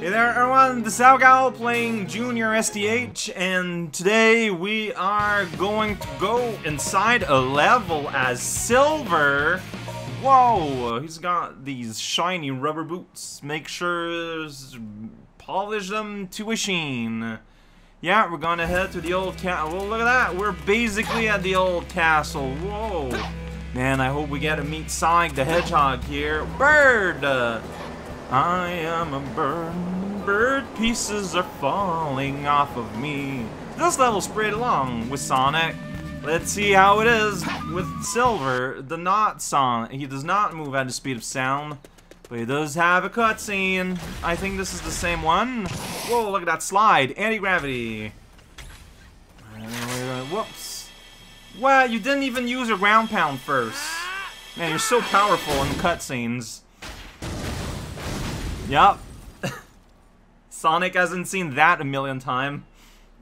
Hey there everyone, the Salgal playing Junior SDH, and today we are going to go inside a level as Silver. Whoa, he's got these shiny rubber boots. Make sure polish them to a sheen. Yeah, we're gonna head to the old castle. Well, look at that, we're basically at the old castle. Whoa. Man, I hope we get to meet Sonic the Hedgehog here. Bird! I am a bird. Bird pieces are falling off of me. This level straight along with Sonic. Let's see how it is with Silver, the not Sonic. He does not move at the speed of sound, but he does have a cutscene. I think this is the same one. Whoa, look at that slide. Anti-gravity. Uh, whoops. Wow, you didn't even use your ground pound first. Man, you're so powerful in cutscenes. Yup. Sonic hasn't seen that a million times.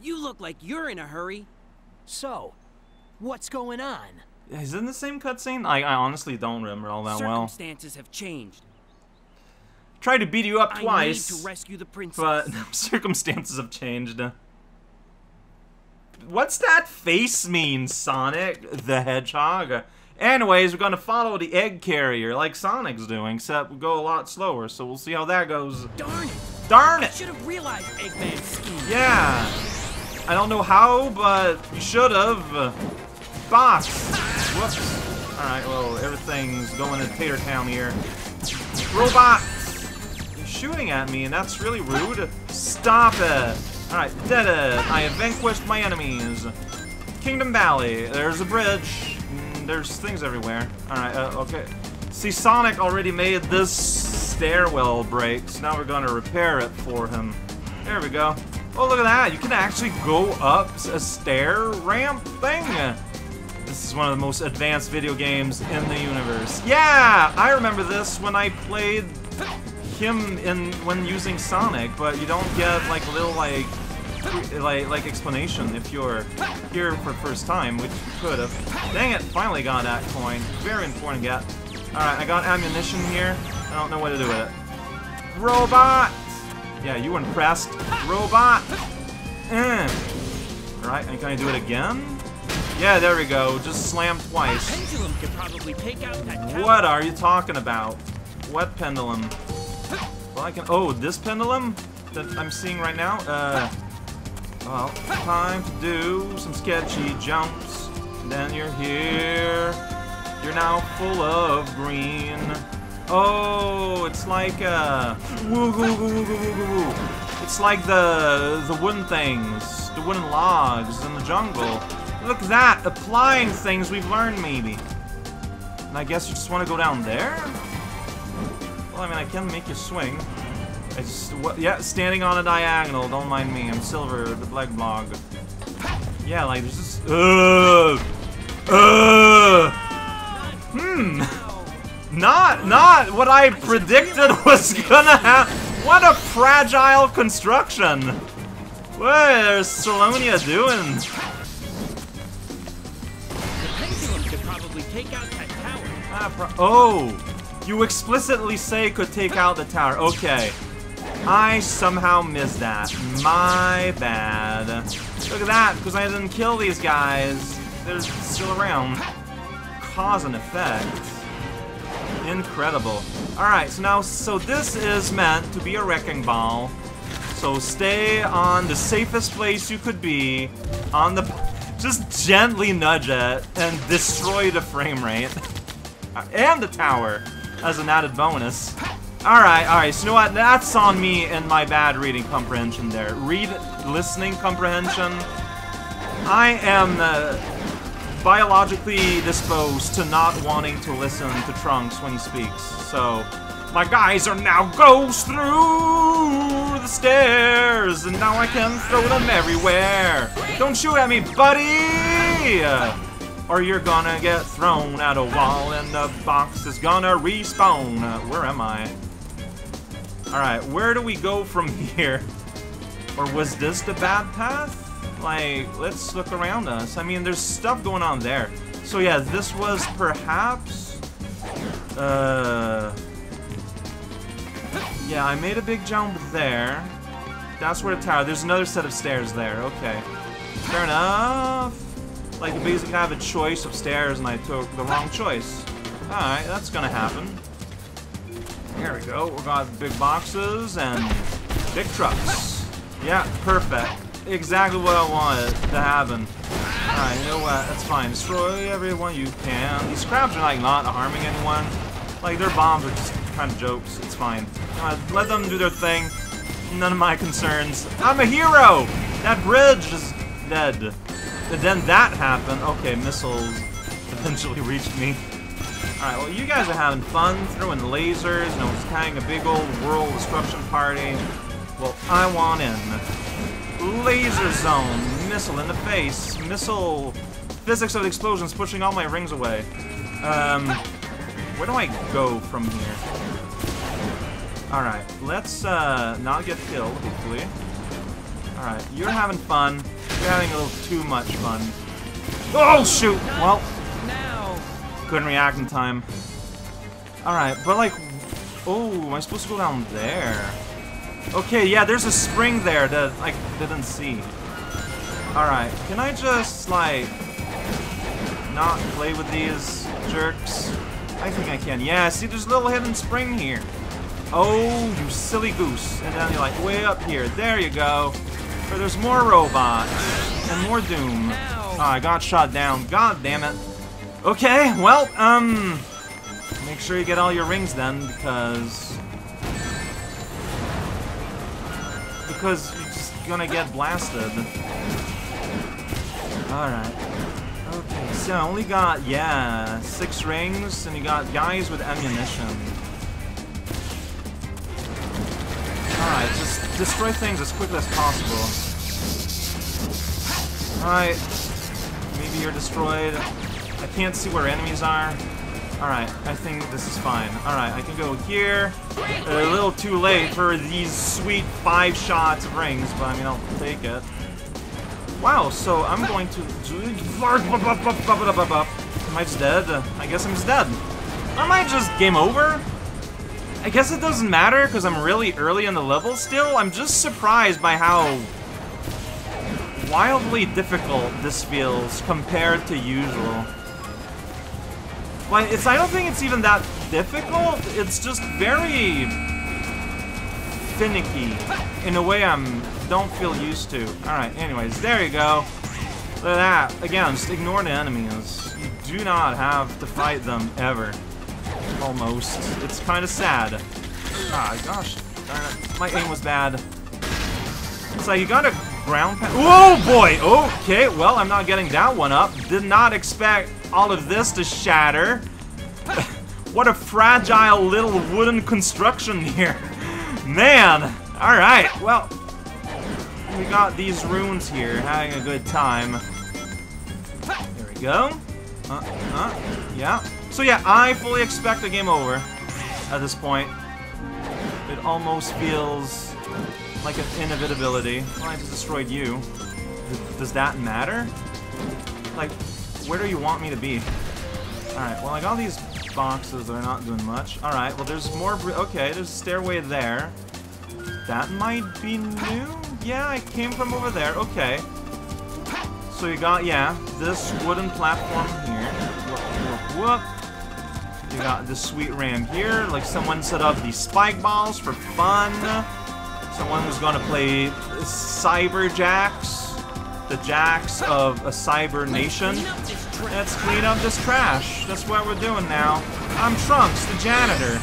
You look like you're in a hurry. So, what's going on? Is it in the same cutscene? I, I honestly don't remember all that well. Circumstances have changed. Tried to beat you up I twice, need to rescue the princess. but circumstances have changed. What's that face mean, Sonic the Hedgehog? Anyways, we're gonna follow the egg carrier like Sonic's doing, except we go a lot slower, so we'll see how that goes. Darn it! Darn it! should have realized Eggman's scheme. Yeah. I don't know how, but you should have. Boss. Whoops. Alright, well, everything's going to Tater Town here. Robot! You're shooting at me, and that's really rude. Stop it! Alright, dead it. I have vanquished my enemies. Kingdom Valley. There's a bridge. Mm, There's things everywhere. Alright, uh, okay. See, Sonic already made this stairwell breaks. now we're gonna repair it for him. There we go. Oh, look at that. You can actually go up a stair ramp thing. This is one of the most advanced video games in the universe. Yeah, I remember this when I played him in when using Sonic, but you don't get like little like like like explanation if you're here for first time, which you could have. Dang it! Finally got that coin. Very important get. All right, I got ammunition here. I don't know what to do with it. Robot. Yeah, you impressed. Robot. Eh. Alright, and can I do it again? Yeah, there we go. Just slam twice. Pendulum could probably take out that. What are you talking about? What pendulum? Well, I can. Oh, this pendulum that I'm seeing right now. Uh, well, time to do some sketchy jumps. Then you're here. You're now full of green. Oh, it's like uh, woo woo woo woo woo woo. It's like the the wooden things, the wooden logs in the jungle. Look at that, applying things we've learned maybe. And I guess you just want to go down there? Well, I mean, I can make you swing. I just, what, yeah, standing on a diagonal, don't mind me. I'm Silver, the Black Blog. Yeah, like, there's just, uh, uh, hmm. Not, not what I predicted was gonna happen. What a fragile construction. What is Soleanna doing? The pendulum could probably take out that tower. Ah, pro- oh, you explicitly say could take out the tower. Okay. I somehow missed that. My bad. Look at that, because I didn't kill these guys. They're still around. Cause and effect. Incredible. Alright, so now, so this is meant to be a wrecking ball. So stay on the safest place you could be. On the... Just gently nudge it and destroy the frame rate. and the tower as an added bonus. Alright, alright, so you know what? That's on me and my bad reading comprehension there. Read, listening comprehension. I am uh, biologically disposed to not wanting to listen to Trunks when he speaks. So, my guys are now goes through the stairs, and now I can throw them everywhere. Don't shoot at me, buddy! Or you're gonna get thrown at a wall and the box is gonna respawn. Where am I? Alright, where do we go from here? Or was this the bad path? Like, let's look around us. I mean, there's stuff going on there. So yeah, this was perhaps... Uh... Yeah, I made a big jump there. That's where the tower. There's another set of stairs there. Okay. Fair enough. Like, basically, I have a choice of stairs, and I took the wrong choice. Alright, that's gonna happen. Here we go. We got big boxes and big trucks. Yeah, perfect. Exactly what I wanted to happen. Alright, you know what? That's fine. Destroy everyone you can. These crabs are like not harming anyone. Like their bombs are just kind of jokes. It's fine. Uh, let them do their thing. None of my concerns. I'm a hero! That bridge is dead. And then that happened. Okay, missiles eventually reached me. Alright, well you guys are having fun, throwing lasers, you know, just having a big old world destruction party. Well, I want in. Laser zone, missile in the face, missile physics of explosions pushing all my rings away. Um, where do I go from here? Alright, let's uh, not get killed, hopefully. Alright, you're having fun. You're having a little too much fun. Oh, shoot! Well, couldn't react in time. Alright, but like... Oh, am I supposed to go down there? Okay, yeah, there's a spring there that I didn't see. Alright, can I just, like... Not play with these jerks? I think I can. Yeah, see, there's a little hidden spring here. Oh, you silly goose. And then you're like, way up here. There you go. Where there's more robots. And more Doom. Oh, I got shot down. God damn it. Okay, well, um... Make sure you get all your rings then, because... Because you're just gonna get blasted. Alright. Okay, so I only got, yeah, six rings, and you got guys with ammunition. Alright, just destroy things as quickly as possible. Alright, maybe you're destroyed. I can't see where enemies are. Alright, I think this is fine. Alright, I can go here. A little too late for these sweet five shots of rings, but I mean, I'll take it. Wow, so I'm going to... Am I just dead? I guess I'm just dead. Am I just game over? I guess it doesn't matter because I'm really early in the level still. I'm just surprised by how wildly difficult this feels compared to usual. Like, it's, I don't think it's even that difficult. It's just very finicky in a way I'm don't feel used to. Alright, anyways, there you go. Look at that. Again, just ignore the enemies. You do not have to fight them ever. Almost. It's kind of sad. Ah, gosh. My aim was bad. It's like you got a ground pound. Oh boy! Okay, well, I'm not getting that one up. Did not expect all of this to shatter. what a fragile little wooden construction here. Man! Alright, well, we got these runes here, having a good time. There we go. Uh, uh, yeah. So yeah, I fully expect a game over at this point. It almost feels like an inevitability. Well, I just destroyed you. Does that matter? Like, where do you want me to be? Alright, well I got these boxes that are not doing much. Alright, well there's more, okay, there's a stairway there. That might be new? Yeah, I came from over there, okay. So you got, yeah, this wooden platform here. Whoop, whoop, whoop. You got this sweet ramp here, like someone set up these spike balls for fun. Someone was gonna play Cyber Jacks, the Jacks of a cyber nation. Let's clean up this trash. That's what we're doing now. I'm Trunks, the janitor.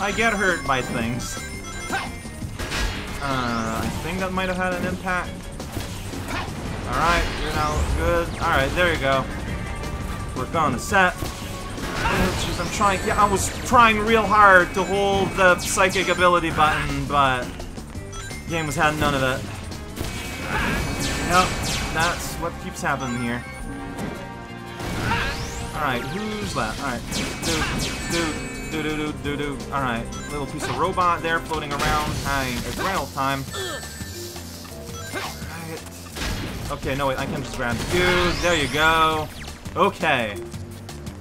I get hurt by things. Uh, I think that might have had an impact. Alright, you're now good. Alright, there you go. On the set. I'm trying. Yeah, I was trying real hard to hold the psychic ability button, but game was had none of it. Yep, that's what keeps happening here. Alright, who's left? Alright, dude, dude, do do do do. Alright, little piece of robot there floating around, having a grand time. Alright. Okay, no wait, I can just grab you. There you go. Okay.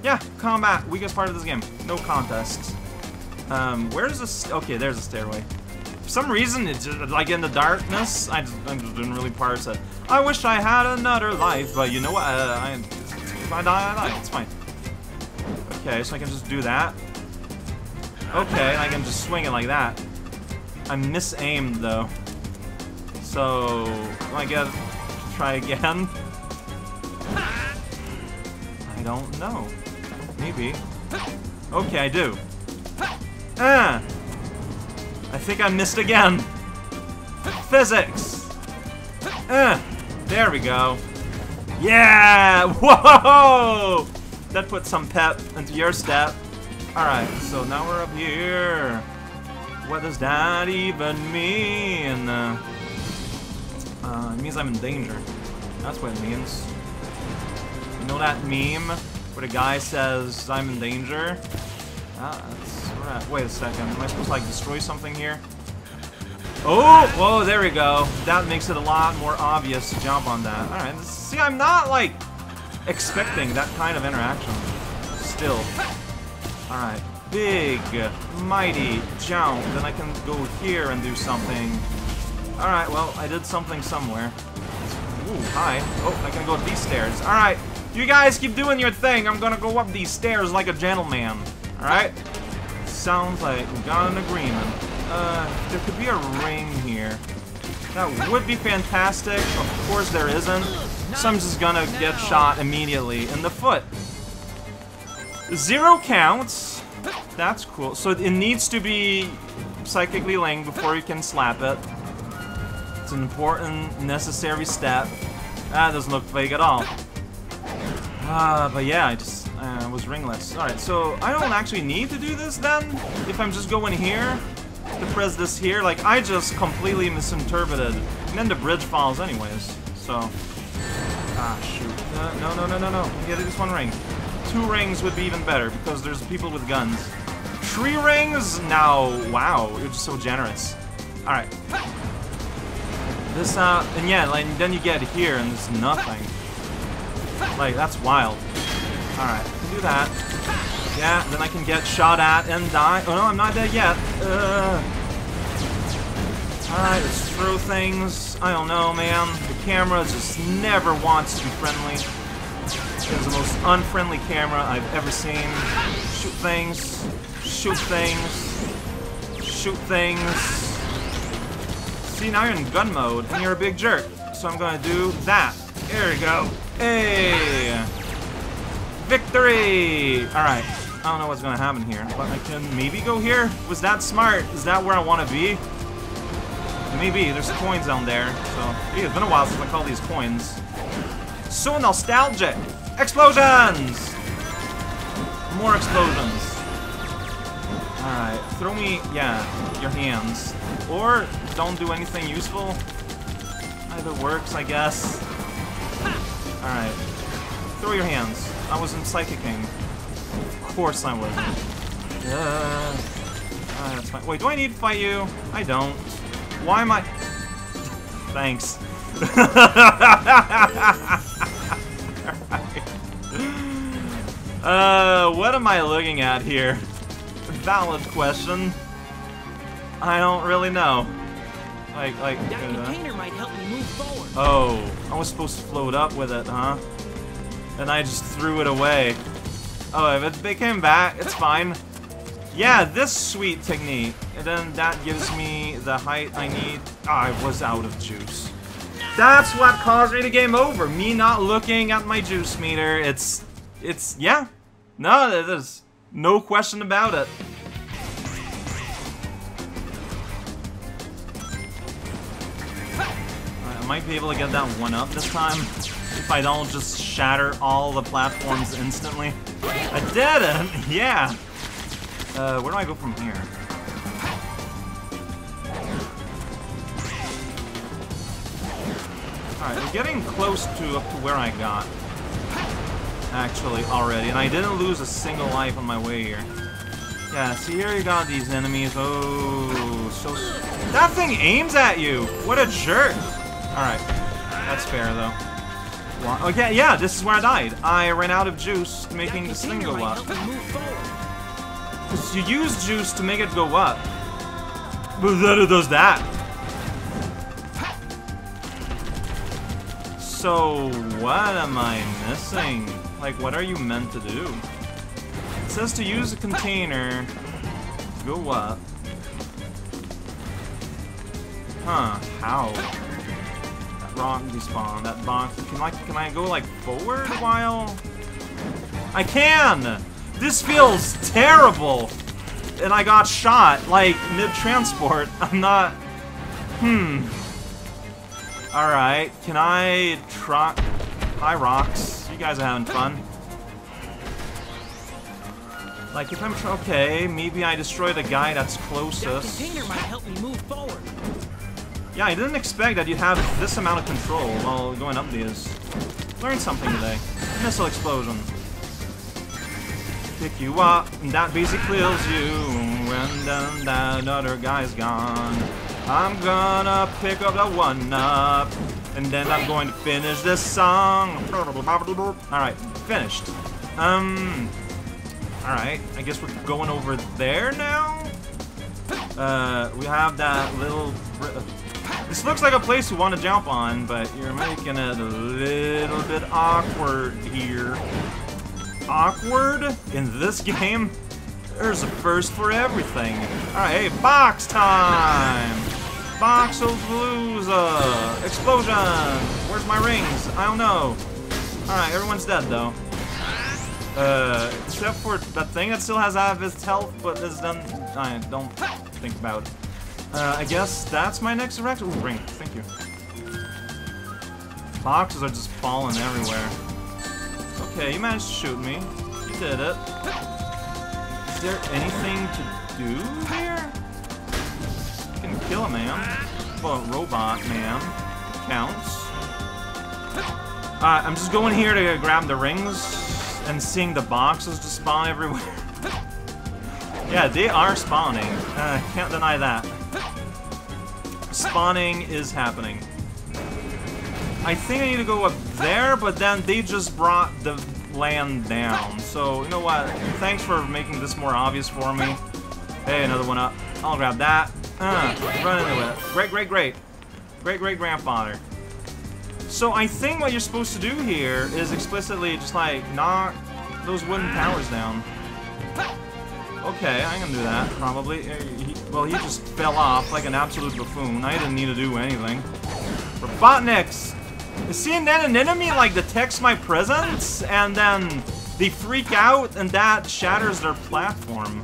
Yeah, combat, weakest part of this game. No contest. Um, where's this? Okay, there's a stairway. For some reason, it's just, like in the darkness, I just, I just didn't really parse it. I wish I had another life, but you know what? Uh, I, I die, I. It's fine. Okay, so I can just do that. Okay, I can just swing it like that. I misaimed though. So, I get try again? I don't know. Maybe. Okay, I do. Ah! Think I missed again. Physics! Ah! There we go. Yeah! Whoa! That put some pep into your step. Alright, so now we're up here. What does that even mean? Uh, uh, it means I'm in danger. That's what it means. You know that meme where the guy says, I'm in danger? Ah, right. Wait a second. Am I supposed to, like, destroy something here? Oh! Whoa, there we go. That makes it a lot more obvious to jump on that. Alright, see, I'm not, like, expecting that kind of interaction. Still. Alright. Big, mighty jump. Then I can go here and do something. Alright, well, I did something somewhere. Ooh, hi. Oh, I can go up these stairs. Alright, you guys keep doing your thing. I'm gonna go up these stairs like a gentleman. Alright? Sounds like we got an agreement. Uh, there could be a ring here. That would be fantastic. Of course there isn't. So I'm just gonna get shot immediately in the foot. Zero counts. That's cool. So it needs to be psychically linked before you can slap it. It's an important, necessary step. That doesn't look fake at all. Uh, but yeah, I just uh, was ringless. Alright, so I don't actually need to do this then? If I'm just going here to press this here? Like, I just completely misinterpreted. And then the bridge falls anyways, so... Ah, shoot. Uh, no, no, no, no, no. Yeah, just one ring. Two rings would be even better, because there's people with guns. Three rings? Now, wow, you're just so generous. Alright. This, uh, and yeah, like, then you get here and there's nothing. Like, that's wild. Alright, can do that. Yeah, then I can get shot at and die. Oh no, I'm not dead yet. Uh, Alright, let's throw things. I don't know, man. The camera just never wants to be friendly. It's the most unfriendly camera I've ever seen. Shoot things. Shoot things. Shoot things. See, now you're in gun mode, and you're a big jerk. So I'm gonna do that. There we go. Hey! Victory! Alright. I don't know what's gonna happen here, but I can maybe go here? Was that smart? Is that where I want to be? Maybe. There's coins down there. So, hey, it's been a while since I called these coins. So nostalgic! Explosions! More explosions. Alright, throw me, yeah, your hands. Or don't do anything useful. Either works, I guess. Alright. Throw your hands. I wasn't psychicking. Of course I wasn't. Uh, uh, that's fine. Wait, do I need to fight you? I don't. Why am I... Thanks. uh, what am I looking at here? Valid question. I don't really know. Like, like. That uh, container might help me move forward. Oh, I was supposed to float up with it, huh? And I just threw it away. Oh, if it, they came back, it's fine. Yeah, this sweet technique. And then that gives me the height I need. Oh, I was out of juice. That's what caused me to game over. Me not looking at my juice meter. It's, it's, yeah. No, there's no question about it. I might be able to get that one up this time. If I don't just shatter all the platforms instantly. I didn't! Yeah! Uh, where do I go from here? Alright, we're getting close to up to where I got. Actually, already. And I didn't lose a single life on my way here. Yeah, see here you got these enemies. Oh, so... That thing aims at you! What a jerk! Alright. That's fair, though. Well, okay, oh, yeah, this is where I died. I ran out of juice, making this thing go up. help me move forward. Because you use juice to make it go up. But then it does that. So, what am I missing? Like, what are you meant to do? It says to use a container. Go up. Huh, how? Rock despawn, that box. Can I, can I go, like, forward while... I can! This feels terrible! And I got shot, like, mid-transport. I'm not... Hmm. Alright, can I try... Hi, rocks. You guys are having fun. Like, if I'm... Okay, maybe I destroy the guy that's That closest. container might help me move forward. Yeah, I didn't expect that you'd have this amount of control while going up these. Learned something today. Missile explosion. Pick you up, and that basically kills you. When then that other guy's gone. I'm gonna pick up the one up, and then I'm going to finish this song. Alright, finished. Um, alright, I guess we're going over there now? Uh, we have that little... This looks like a place we want to jump on, but you're making it a little bit awkward here. Awkward? In this game? There's a first for everything. Alright, hey, box time! Boxapalooza! Explosion! Where's my rings? I don't know. Alright, everyone's dead though. Uh, except for that thing that still has half its health, but is done. I don't think about it. Uh, I guess that's my next direct. Ooh, ring. Thank you. Boxes are just falling everywhere. Okay, you managed to shoot me. You did it. Is there anything to do here? You can kill a man. Well, a robot man. Counts. Alright, I'm just going here to grab the rings and seeing the boxes just spawn everywhere. yeah, they are spawning. Uh, can't deny that. Spawning is happening. I think I need to go up there, but then they just brought the land down. So, you know what? Thanks for making this more obvious for me. Hey, another one up. I'll grab that. Uh, run into it. Great, great, great. Great, great grandfather. So I think what you're supposed to do here is explicitly just like knock those wooden towers down. Okay, I can do that, probably. Uh, he- well, he just fell off like an absolute buffoon. I didn't need to do anything. Robotniks! Seeing then an enemy like detects my presence, and then they freak out, and that shatters their platform.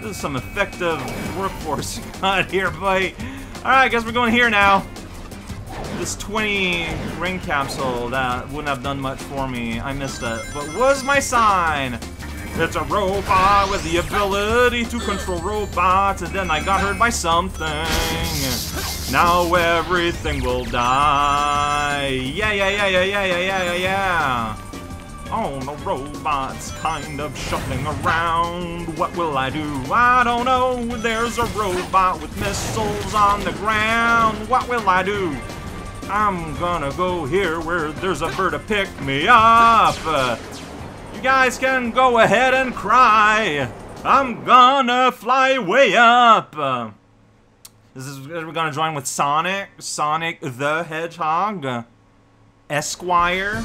This is some effective workforce you got here, buddy. Alright, I guess we're going here now. This 20 ring capsule that wouldn't have done much for me. I missed it. But was my sign? It's a robot with the ability to control robots, and then I got hurt by something. Now everything will die. Yeah, yeah, yeah, yeah, yeah, yeah, yeah, yeah. Oh, the robot's kind of shuffling around. What will I do? I don't know. There's a robot with missiles on the ground. What will I do? I'm gonna go here where there's a bird to pick me up. You guys can go ahead and cry. I'm gonna fly way up. This is we're gonna join with Sonic, Sonic the Hedgehog, Esquire,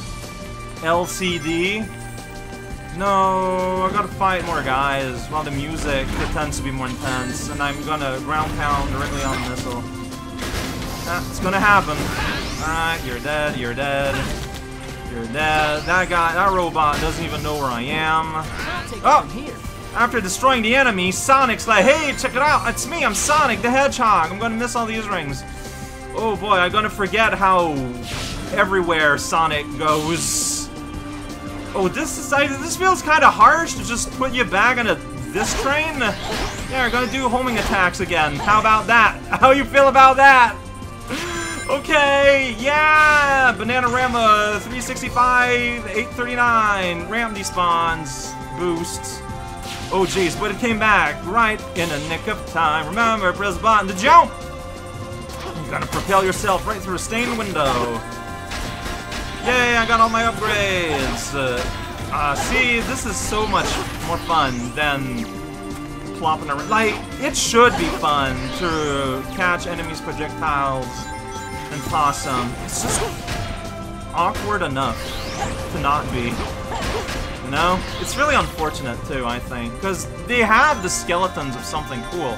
LCD. No, I gotta fight more guys while the music pretends to be more intense, and I'm gonna ground pound directly on the missile. That's gonna happen. Alright, you're dead, you're dead. Dead. That guy, that robot doesn't even know where I am. Oh! here. After destroying the enemy, Sonic's like, hey, check it out, it's me, I'm Sonic the Hedgehog. I'm gonna miss all these rings. Oh boy, I'm gonna forget how everywhere Sonic goes. Oh, this is, I, this feels kind of harsh to just put you back on a, this train. Yeah, we're gonna do homing attacks again. How about that? How you feel about that? Okay, yeah! Bananarama 365, 839, ramp despawns, boosts. Oh jeez, but it came back right in the nick of time. Remember, press button to jump! You gotta propel yourself right through a stained window. Yay, I got all my upgrades! Uh, uh, see, this is so much more fun than flopping around. Like, it should be fun to catch enemies' projectiles and toss them. It's just awkward enough to not be. You know? It's really unfortunate, too, I think. Because they have the skeletons of something cool.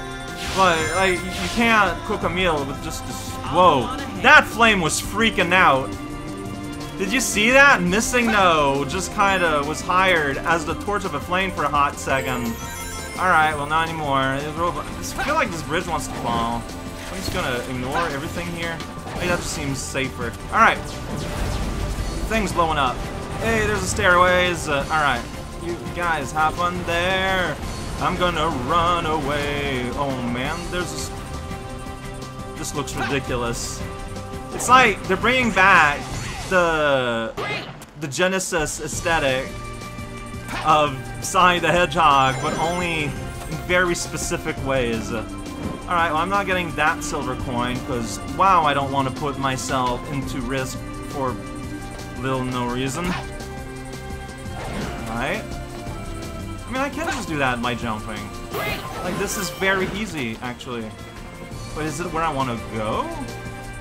But, like, you can't cook a meal with just this... Whoa. That flame was freaking out. Did you see that? Missing No just kind of was hired as the torch of a flame for a hot second. Alright, well not anymore. I feel like this bridge wants to fall. I'm just gonna ignore everything here. That just seems safer. Alright. Things blowing up. Hey, there's the stairways. Uh, Alright. You guys hop on there. I'm gonna run away. Oh man, there's this... This looks ridiculous. It's like they're bringing back the the Genesis aesthetic of Sonic the Hedgehog, but only in very specific ways. Alright, well I'm not getting that silver coin, because wow, I don't want to put myself into risk for little no reason. Right? I mean, I can just do that by jumping. Like, this is very easy, actually. But is it where I want to go?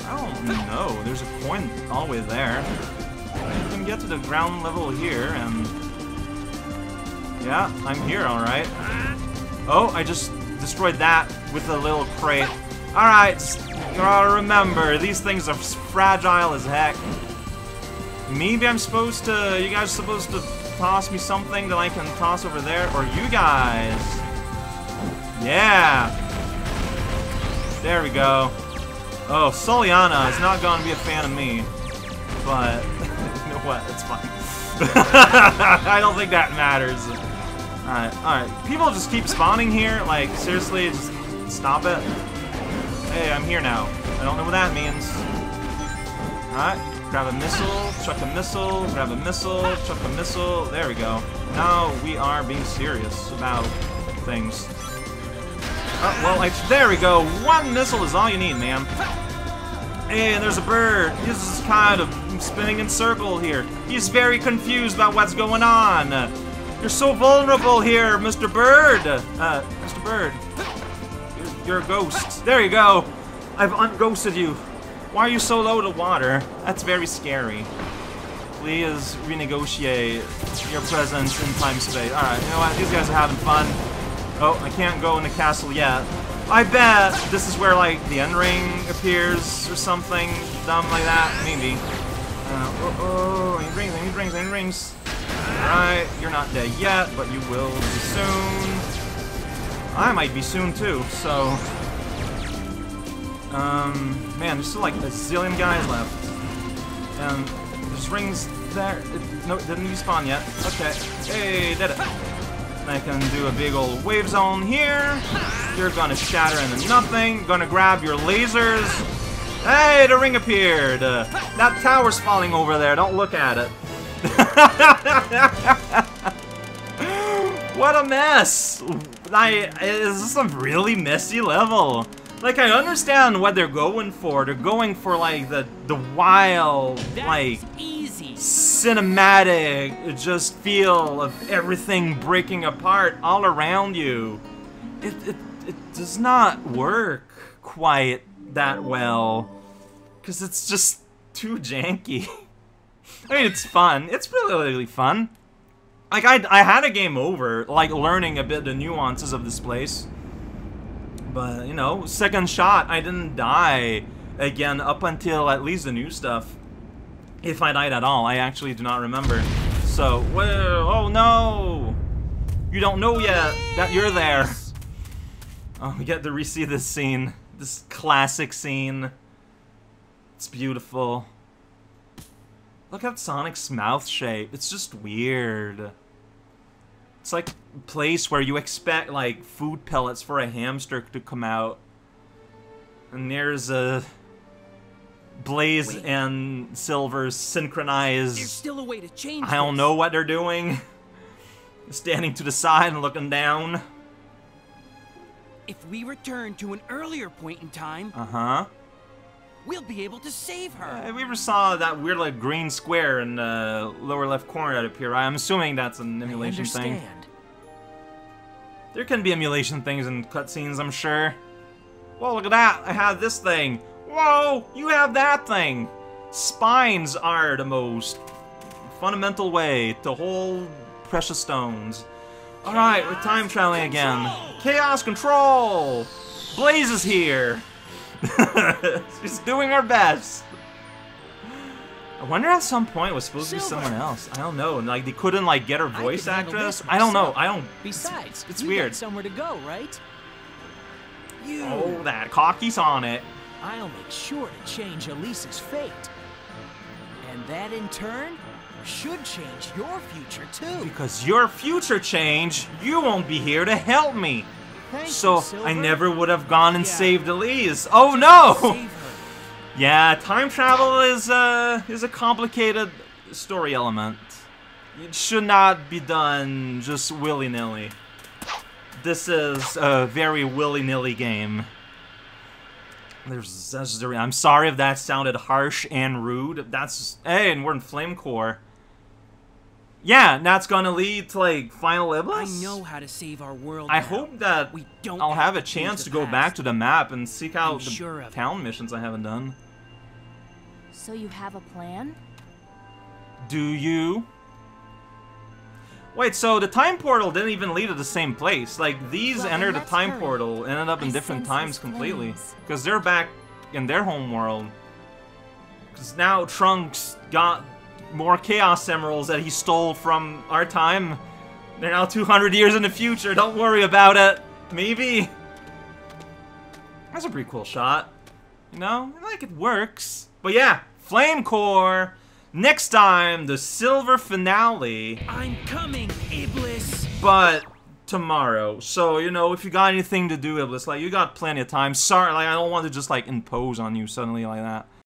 I don't know. There's a coin all the way there. You can get to the ground level here, and... Yeah, I'm here, alright. Oh, I just destroyed that with a little crate. Alright, you gotta remember, these things are fragile as heck. Maybe I'm supposed to... You guys supposed to toss me something that I can toss over there? Or you guys? Yeah! There we go. Oh, Soleanna is not going to be a fan of me. But, you know what? It's fine. I don't think that matters. Alright, alright. People just keep spawning here. Like, seriously, just stop it. Hey, I'm here now. I don't know what that means. Alright. Grab a missile, chuck a missile, grab a missile, chuck a missile. There we go. Now we are being serious about things. Oh, well, I, there we go. One missile is all you need, man. Hey, and there's a bird. He's just kind of spinning in circle here. He's very confused about what's going on. You're so vulnerable here, Mr. Bird. Uh, Mr. Bird. You're, you're a ghost. There you go. I've unghosted you. Why are you so low to water? That's very scary. Please renegotiate your presence in time space. Alright, you know what? These guys are having fun. Oh, I can't go in the castle yet. I bet this is where, like, the end ring appears or something dumb like that. Maybe. Uh, oh, oh, any rings, any rings, any rings. Alright, you're not dead yet, but you will be soon. I might be soon, too, so... Um, man, there's still like a zillion guys left. And there's rings there. It, no, didn't respawn yet. Okay. Hey, did it. I can do a big old wave zone here. You're gonna shatter into nothing. Gonna grab your lasers. Hey, the ring appeared. Uh, that tower's falling over there. Don't look at it. what a mess! I, is this a really messy level? Like, I understand what they're going for. They're going for, like, the, the wild, That's like, easy. cinematic, just feel of everything breaking apart all around you. It, it, it does not work quite that well. Because it's just too janky. I mean, it's fun. It's really, really fun. Like, I, I had a game over, like, learning a bit the nuances of this place. But, you know, second shot, I didn't die again up until at least the new stuff. If I died at all, I actually do not remember. So, well, oh no! You don't know yet that you're there. Oh, we get to re-see this scene. This classic scene. It's beautiful. Look at Sonic's mouth shape. It's just weird. It's like a place where you expect, like, food pellets for a hamster to come out. And there's a... Blaze Wait. and Silver synchronized... There's still a way to change I don't this. know what they're doing. Standing to the side and looking down. If we return to an earlier point in time, Uh-huh. We'll be able to save her. Uh, we ever saw that weird, like, green square in the lower left corner that appear. I'm assuming that's an I emulation thing. understand. There can be emulation things in cutscenes, I'm sure. Whoa, look at that! I have this thing. Whoa, you have that thing. Spines are the most fundamental way to hold precious stones. Alright, we're time traveling again. Chaos Control! Blaze is here! She's doing her best. I wonder at some point it was supposed to be someone else. I don't know. Like they couldn't like get her voice actress. I don't know. I don't. Besides, it's you weird. somewhere to go, right? You. Oh, that cocky Sonic. I'll make sure to change Elise's fate. And that in turn should change your future too. Because your future change, you won't be here to help me. Thank So you, I never would have gone and Yeah. saved Elise. Oh no! Yeah, time travel is uh is a complicated story element. It should not be done just willy-nilly. This is a very willy-nilly game. There's, that's the- I'm sorry if that sounded harsh and rude. That's hey, and we're in Flame Core. Yeah, and that's gonna lead to like final I know how to save our world. I now. hope that We don't I'll have a chance to go past. back to the map and seek out the sure of it. town missions I haven't done. So you have a plan? Do you? Wait, so the time portal didn't even lead to the same place. Like, these Well, entered the time hurry. portal and ended up in I different times completely. Because they're back in their home world. Because now Trunks got more Chaos Emeralds that he stole from our time. They're now 200 years in the future. Don't worry about it. Maybe. That's a pretty cool shot. You know? I like it works. But yeah, Flame Core. Next time, the silver finale, I'm coming, Iblis. but tomorrow. So, you know, if you got anything to do, Iblis, like, you got plenty of time. Sorry, like, I don't want to just, like, impose on you suddenly like that.